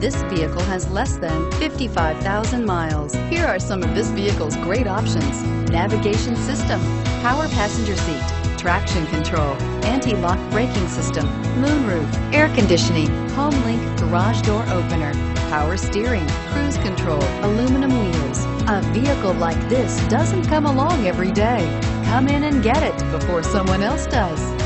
This vehicle has less than 55,000 miles. Here are some of this vehicle's great options. Navigation system, power passenger seat, traction control, anti-lock braking system, moonroof, air conditioning, HomeLink garage door opener, power steering, cruise control, aluminum wheels. A vehicle like this doesn't come along every day. Come in and get it before someone else does.